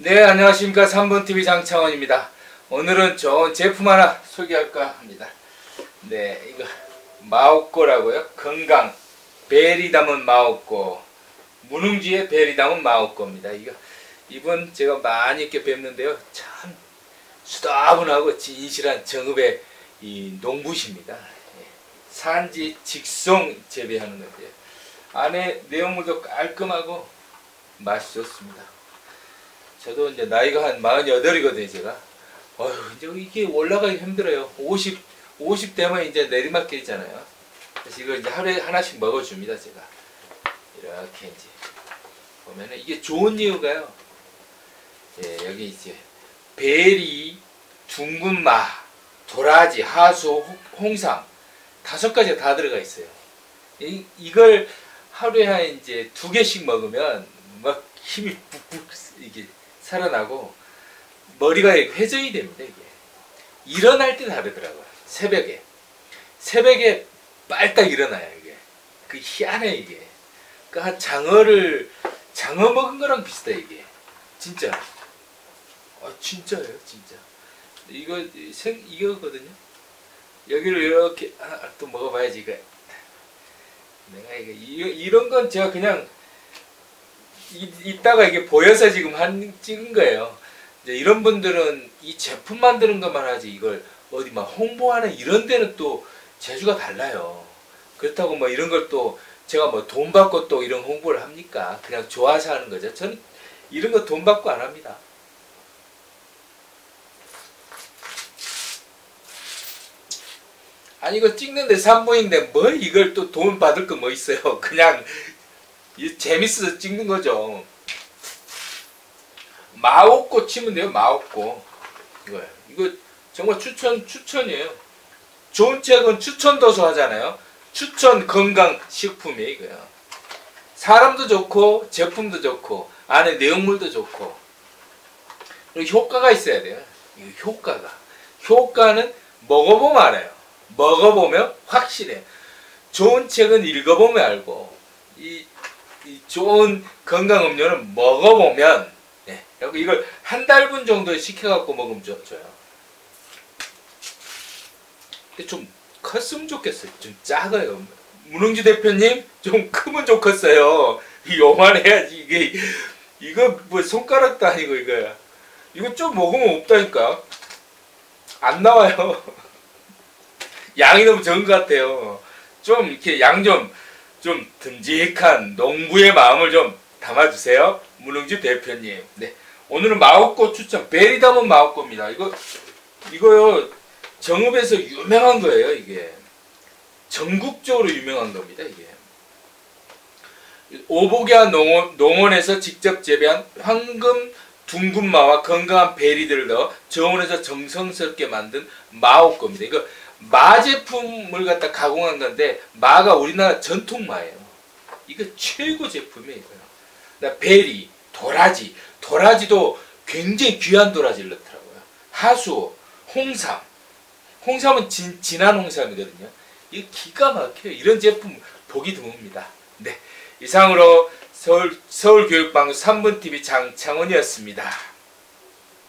네, 안녕하십니까. 3번TV 장창원입니다. 오늘은 좋은 제품 하나 소개할까 합니다. 네, 이거 마오꼬라고요. 건강, 베리 담은 마오꼬. 무능지에 베리 담은 마오꼬입니다. 이거, 이분 제가 많이 이렇게 뵙는데요. 참 수다분하고 진실한 정읍의 이 농부십니다. 예. 산지 직송 재배하는 건데요. 안에 내용물도 깔끔하고 맛이 좋습니다. 저도 이제 나이가 한 48이거든요, 제가. 어휴, 이제 이게 올라가기 힘들어요. 50, 50 되면 이제 내리막길이잖아요. 그래서 이걸 이제 하루에 하나씩 먹어줍니다, 제가. 이렇게 이제. 보면은 이게 좋은 이유가요. 예, 여기 이제 베리, 둥근마, 도라지, 하수, 홍- 홍삼 다섯 가지가 다 들어가 있어요. 이, 이걸 하루에 한 이제 두 개씩 먹으면 막 힘이 푹푹 이게 살아나고 머리가 회전이 됩니다 이게 일어날 때 다르더라고요 새벽에. 새벽에 빨딱 일어나요 이게. 그 희한해 이게. 그한 장어를 장어 먹은 거랑 비슷해 이게. 진짜. 아 진짜예요 진짜. 이거 생 이거거든요. 여기를 이렇게 하나 또 먹어봐야지 이거. 내가 이게 이- 이런 건 제가 그냥 이, 이따가 이게 보여서 지금 한 찍은 거예요. 이제 이런 분들은 이 제품 만드는 것만 하지 이걸 어디 막 홍보하는 이런 데는 또 재주가 달라요. 그렇다고 뭐 이런 걸 또 제가 뭐 돈 받고 또 이런 홍보를 합니까? 그냥 좋아서 하는 거죠. 저는 이런 거 돈 받고 안 합니다. 아니 이거 찍는데 산모인데 뭐 이걸 또 돈 받을 거 뭐 있어요. 그냥 이 재밌어서 찍는 거죠. 마옥고 치면 돼요. 마옥고 이거요. 이거 정말 추천 추천이에요. 좋은 책은 추천 도서 하잖아요. 추천 건강 식품이에요. 이거요. 사람도 좋고 제품도 좋고 안에 내용물도 좋고 그리고 효과가 있어야 돼요. 이거 효과가 효과는 먹어보면 알아요. 먹어보면 확실해. 좋은 책은 읽어보면 알고 이, 이 좋은 건강 음료는 먹어보면 네. 그리고 이걸 한 달분 정도 시켜갖고 먹으면 좋, 좋아요. 근데 좀 컸으면 좋겠어요. 좀 작아요. 문흥주 대표님 좀 크면 좋겠어요. 요만해야지 이게 이거 뭐 손가락도 아니고 이거야. 이거 좀 먹으면 없다니까. 안 나와요. 양이 너무 적은 것 같아요. 좀 이렇게 양 좀 좀 듬직한 농부의 마음을 좀 담아주세요. 문흥주 대표님. 네. 오늘은 마옥꽃 추천. 베리 담은 마옥꽃입니다. 이거 이거요 정읍에서 유명한 거예요. 이게 전국적으로 유명한 겁니다. 이게 오복야 농원, 농원에서 직접 재배한 황금 둥근마와 건강한 베리들을 넣어 저온에서 정성스럽게 만든 마옥겁니다. 이거 마 제품을 갖다 가공한 건데 마가 우리나라 전통 마예요. 이거 최고 제품이에요. 그다음 베리, 도라지, 도라지도 굉장히 귀한 도라지를 넣더라고요. 하수, 홍삼, 홍삼은 진, 진한 홍삼이거든요. 이거 기가 막혀요. 이런 제품 보기 드뭅니다. 네, 이상으로 서울 서울교육방송 3분 TV 장창원이었습니다.